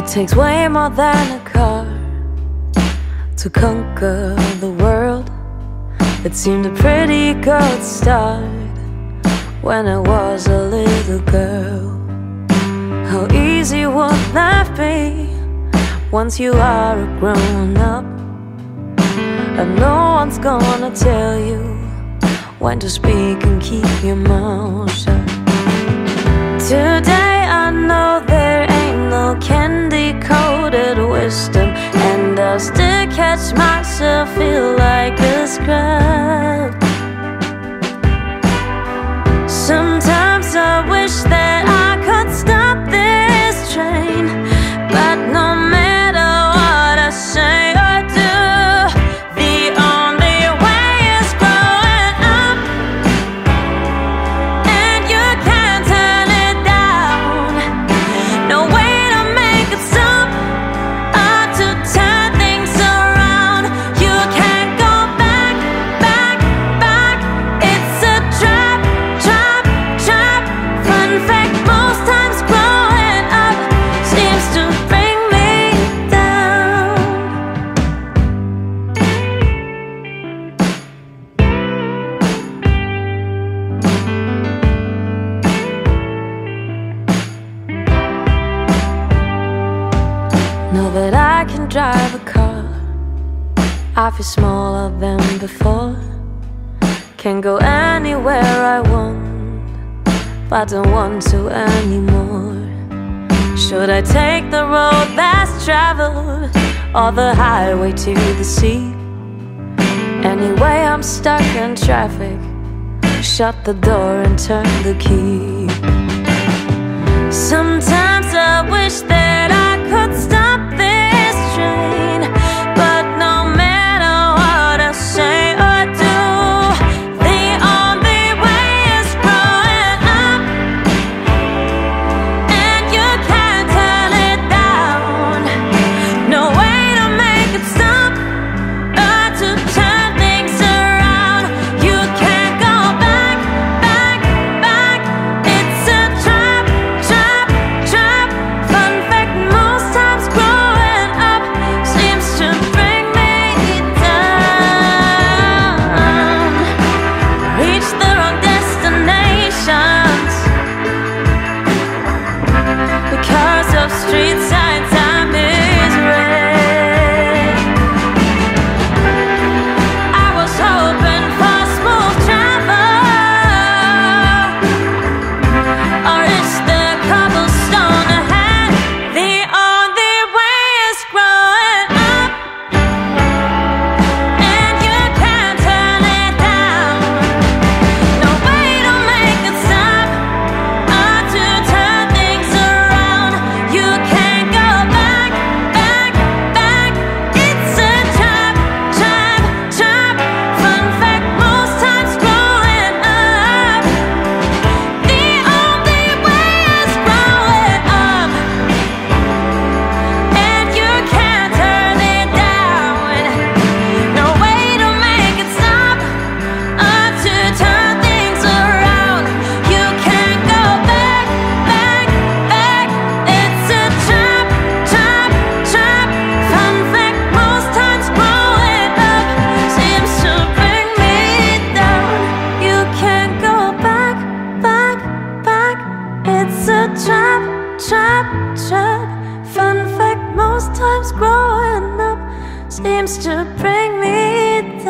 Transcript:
takes way more than a car to conquer the world. It seemed a pretty good start when I was a little girl. How easy would that be once you are a grown up? And no one's gonna tell you when to speak and keep your mouth shut. Today I know there Know that I can drive a car. I feel smaller than before. Can go anywhere I want, but don't want to anymore. Should I take the road that's traveled or the highway to the sea? Anyway, I'm stuck in traffic. Shut the door and turn the key. Sometimes I wish that I could stop trap, trap, trap. Fun fact: most times growing up seems to bring me